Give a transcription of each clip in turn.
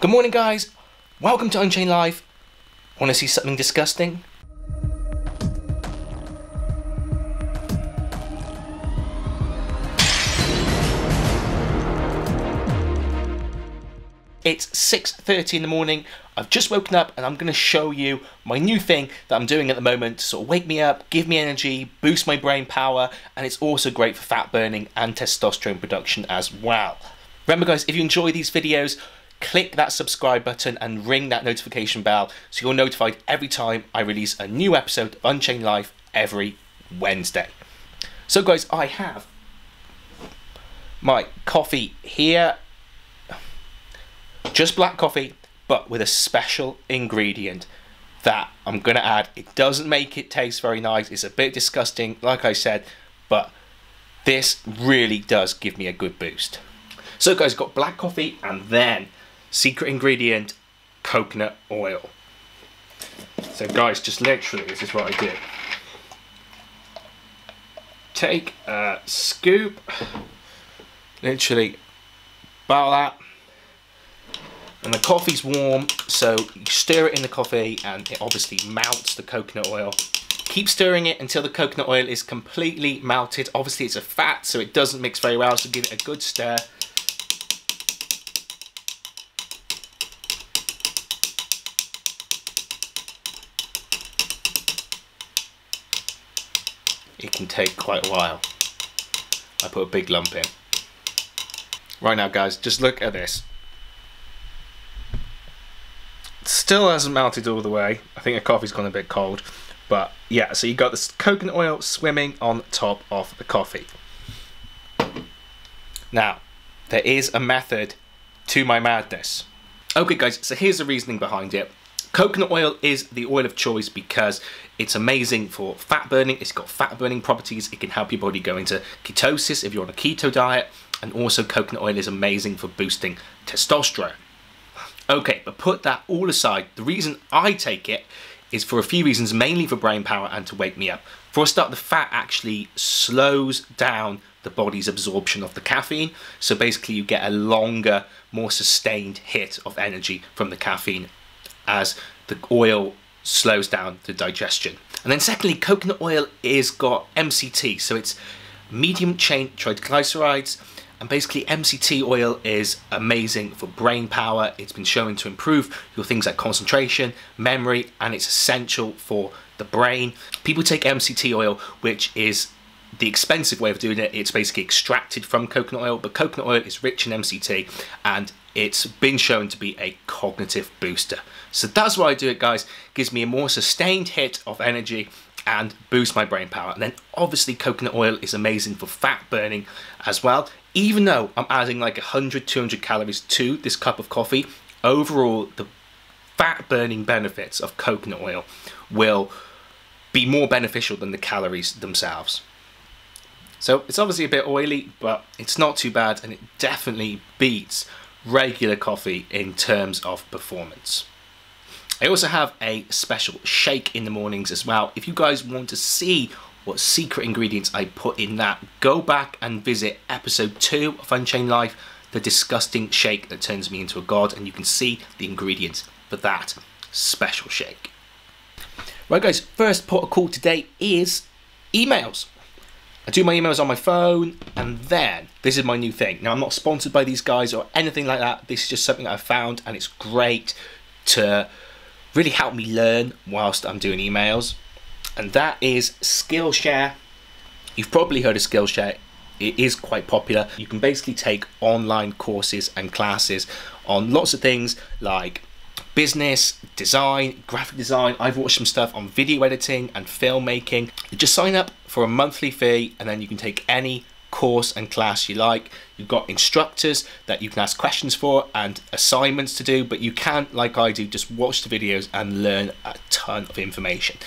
Good morning, guys. Welcome to Unchained Life. Want to see something disgusting? It's 6.30 in the morning. I've just woken up and I'm going to show you my new thing that I'm doing at the moment to sort of wake me up, give me energy, boost my brain power, and it's also great for fat burning and testosterone production as well. Remember guys, if you enjoy these videos, click that subscribe button and ring that notification bell so you're notified every time I release a new episode of Unchained Life every Wednesday. So guys, I have my coffee here, just black coffee, but with a special ingredient that I'm gonna add. It doesn't make it taste very nice, it's a bit disgusting, like I said, but this really does give me a good boost. So guys, got black coffee and then secret ingredient, coconut oil. So guys, just literally, this is what I do. Take a scoop, literally about that, and the coffee's warm, so you stir it in the coffee and it obviously melts the coconut oil. Keep stirring it until the coconut oil is completely melted. Obviously it's a fat, so it doesn't mix very well, so give it a good stir. It can take quite a while. I put a big lump in. Right now guys, just look at this. Still hasn't melted all the way. I think the coffee's gone a bit cold. But yeah, so you got this coconut oil swimming on top of the coffee. Now, there is a method to my madness. Okay guys, so here's the reasoning behind it. Coconut oil is the oil of choice because it's amazing for fat burning. It's got fat burning properties. It can help your body go into ketosis if you're on a keto diet. And also coconut oil is amazing for boosting testosterone. Okay, but put that all aside. The reason I take it is for a few reasons, mainly for brain power and to wake me up. For a start, the fat actually slows down the body's absorption of the caffeine. So basically you get a longer, more sustained hit of energy from the caffeine as the oil slows down the digestion. And then secondly, coconut oil is got MCT, so it's medium chain triglycerides, and basically MCT oil is amazing for brain power. It's been shown to improve your things like concentration, memory, and it's essential for the brain. People take MCT oil, which is the expensive way of doing it. It's basically extracted from coconut oil, but coconut oil is rich in MCT and it's been shown to be a cognitive booster. So that's why I do it, guys. gives me a more sustained hit of energy and boosts my brain power. And then obviously coconut oil is amazing for fat burning as well. Even though I'm adding like 100, 200 calories to this cup of coffee, overall the fat burning benefits of coconut oil will be more beneficial than the calories themselves. So it's obviously a bit oily, but it's not too bad and it definitely beats regular coffee in terms of performance. I also have a special shake in the mornings as well. If you guys want to see what secret ingredients I put in that, go back and visit episode 2 of Unchained Life, the disgusting shake that turns me into a god, and you can see the ingredients for that special shake. Right guys, first port of call today is emails. I do my emails on my phone, and then this is my new thing. Now, I'm not sponsored by these guys or anything like that. This is just something I found, and it's great to really help me learn whilst I'm doing emails. And that is Skillshare. You've probably heard of Skillshare. It is quite popular. You can basically take online courses and classes on lots of things like business, design, graphic design. I've watched some stuff on video editing and filmmaking. Just sign up for a monthly fee and then you can take any course and class you like. You've got instructors that you can ask questions for and assignments to do, but you can't, like I do, just watch the videos and learn a ton of information.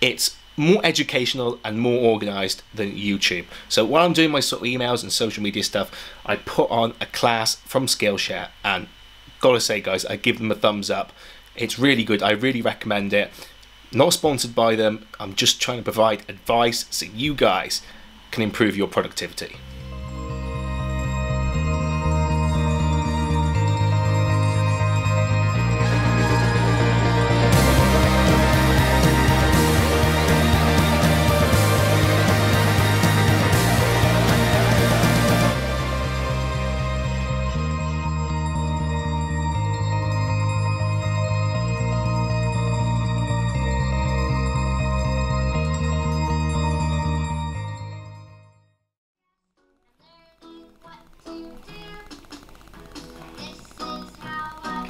It's more educational and more organized than YouTube. So while I'm doing my sort of emails and social media stuff, I put on a class from Skillshare and gotta say, guys, I give them a thumbs up. It's really good. I really recommend it. Not sponsored by them. I'm just trying to provide advice so you guys can improve your productivity.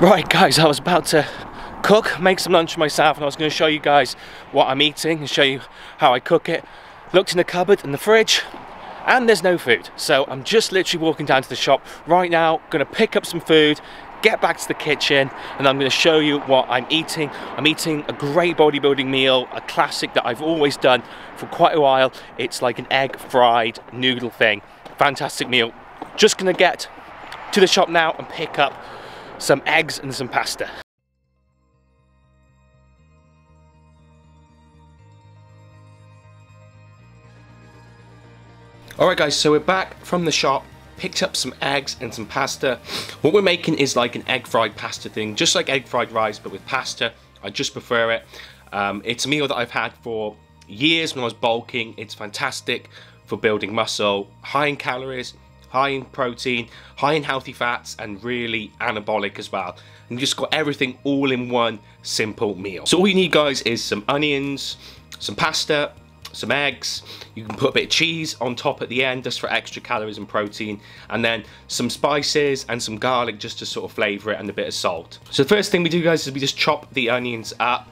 Right guys, I was about to cook, make some lunch for myself and I was going to show you guys what I'm eating and show you how I cook it. Looked in the cupboard and the fridge and there's no food. So I'm just literally walking down to the shop right now, going to pick up some food, get back to the kitchen and I'm going to show you what I'm eating. I'm eating a great bodybuilding meal, a classic that I've always done for quite a while. It's like an egg fried noodle thing. Fantastic meal. Just going to get to the shop now and pick up some eggs and some pasta. Alright guys, so we're back from the shop, picked up some eggs and some pasta. What we're making is like an egg fried pasta thing, just like egg fried rice but with pasta. I just prefer it. Um, it's a meal that I've had for years when I was bulking. It's fantastic for building muscle, high in calories, high in protein, high in healthy fats, and really anabolic as well. And you just got everything all in one simple meal. So all you need guys is some onions, some pasta, some eggs, you can put a bit of cheese on top at the end just for extra calories and protein, and then some spices and some garlic just to sort of flavour it and a bit of salt. So the first thing we do guys is we just chop the onions up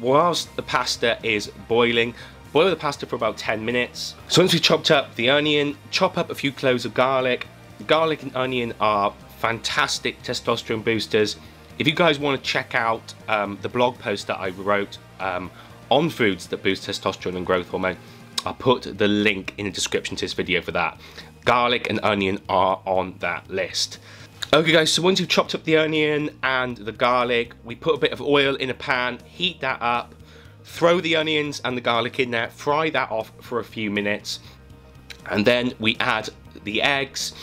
whilst the pasta is boiling. Boil the pasta for about 10 minutes. So once we've chopped up the onion, chop up a few cloves of garlic. Garlic and onion are fantastic testosterone boosters. If you guys want to check out um, the blog post that I wrote um, on foods that boost testosterone and growth hormone, I'll put the link in the description to this video for that. Garlic and onion are on that list. Okay guys, so once you've chopped up the onion and the garlic, we put a bit of oil in a pan, heat that up, Throw the onions and the garlic in there, fry that off for a few minutes, and then we add the eggs.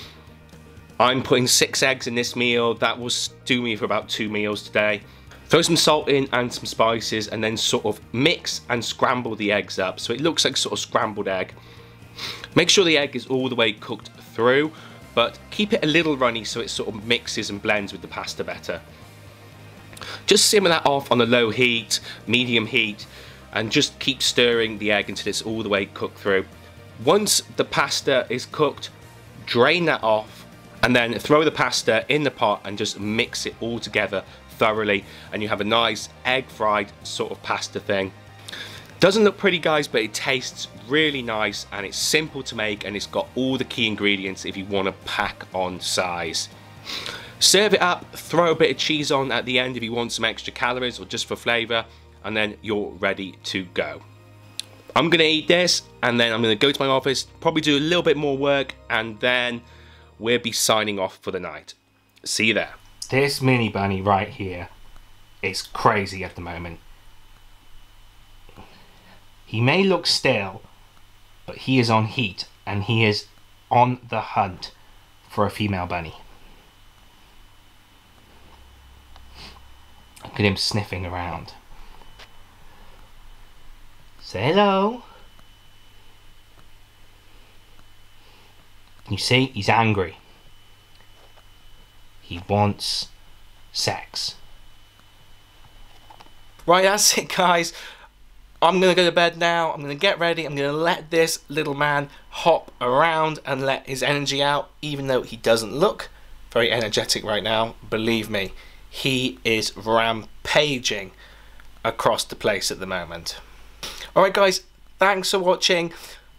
I'm putting six eggs in this meal. That will do me for about two meals today. Throw some salt in and some spices and then sort of mix and scramble the eggs up so it looks like sort of scrambled egg. Make sure the egg is all the way cooked through but keep it a little runny so it sort of mixes and blends with the pasta better. Just simmer that off on a low heat, medium heat, and just keep stirring the egg until it's all the way cooked through. Once the pasta is cooked, drain that off, and then throw the pasta in the pot and just mix it all together thoroughly, and you have a nice egg fried sort of pasta thing. Doesn't look pretty guys, but it tastes really nice and it's simple to make and it's got all the key ingredients if you want to pack on size. Serve it up, throw a bit of cheese on at the end if you want some extra calories or just for flavour, and then you're ready to go. I'm gonna eat this and then I'm gonna go to my office, probably do a little bit more work, and then we'll be signing off for the night. See you there. This mini bunny right here is crazy at the moment. He may look still, but he is on heat and he is on the hunt for a female bunny. Look at him sniffing around. Say hello. You see, he's angry. He wants sex. Right, that's it, guys. I'm going to go to bed now. I'm going to get ready. I'm going to let this little man hop around and let his energy out, even though he doesn't look very energetic right now. Believe me, he is rampaging across the place at the moment. Alright guys, thanks for watching.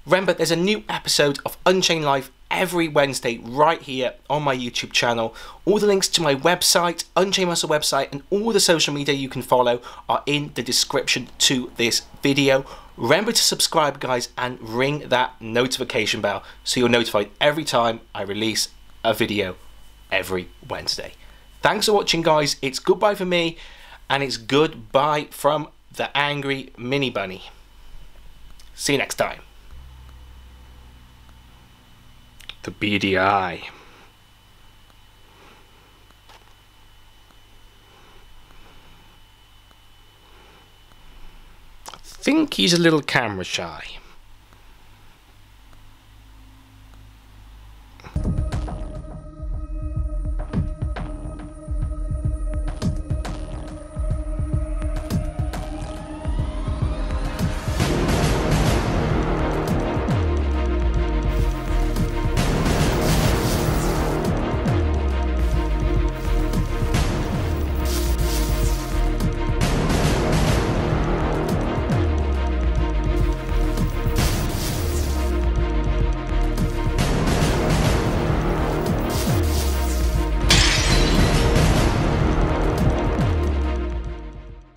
Remember, there's a new episode of Unchained Life every Wednesday right here on my YouTube channel. All the links to my website, Unchained Muscle website, and all the social media you can follow are in the description to this video. Remember to subscribe, guys, and ring that notification bell so you're notified every time I release a video every Wednesday. Thanks for watching, guys. It's goodbye for me, and it's goodbye from the angry mini bunny. See you next time. The beady eye. I think he's a little camera shy.